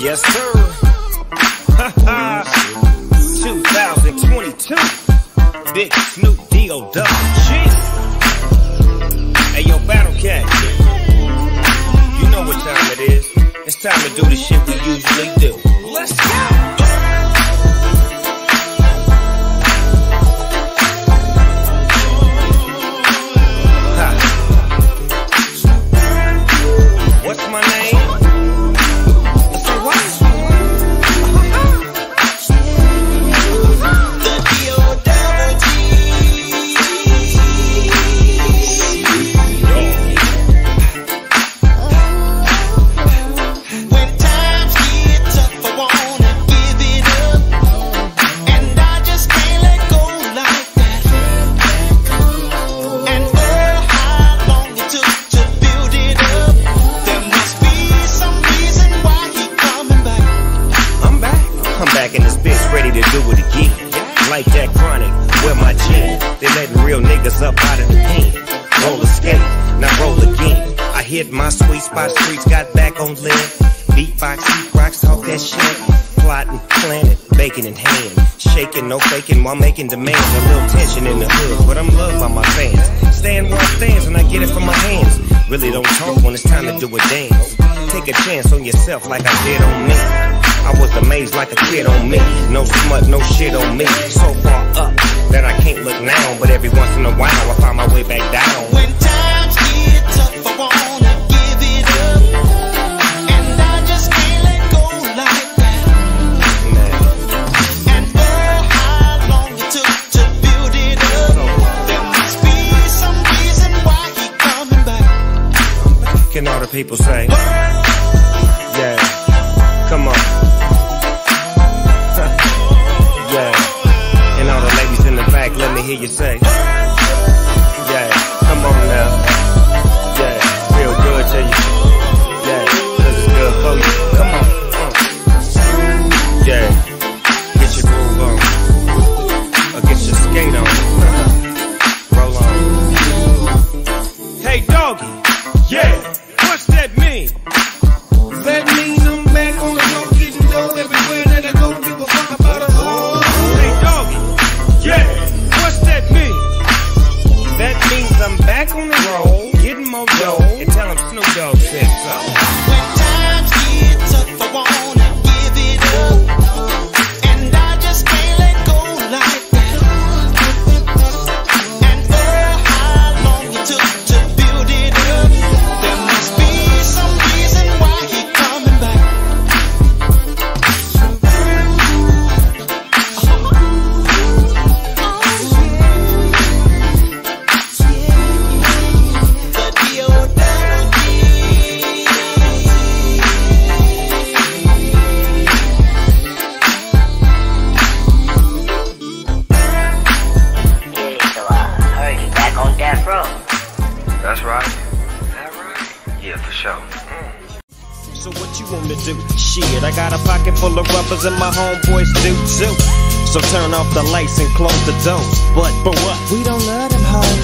Yes, sir. 2022. Big Snoop D.O. G. Hey, yo, Battlecat. You know what time it is. It's time to do the shit we usually do. Let's go. I'm back in this bitch, ready to do it again. Like that chronic, with my gin. They letting real niggas up out of the pen. Roll skate, now roll again. I hit my sweet spot, streets got back on lid. Beatbox, heat rocks, talk that shit. Plotting, planning, bacon in hand. Shaking, no faking while making demands. A little tension in the hood, but I'm loved by my fans. Stand where I stands and I get it from. Really don't talk when it's time to do a dance. Take a chance on yourself like I did on me. I was amazed like a kid on me. No smut, no shit on me. So far up that I can't look now. But every once in a while I find my way back down. Can all the people say? Yeah. Come on. yeah. And all the ladies in the back, let me hear you say. What's you back death row. That's right. That right? Yeah, for sure. Mm. So what you wanna do? Shit, I got a pocket full of rubbers and my homeboys do too. So turn off the lights and close the doors. But for what? We don't love them hoes.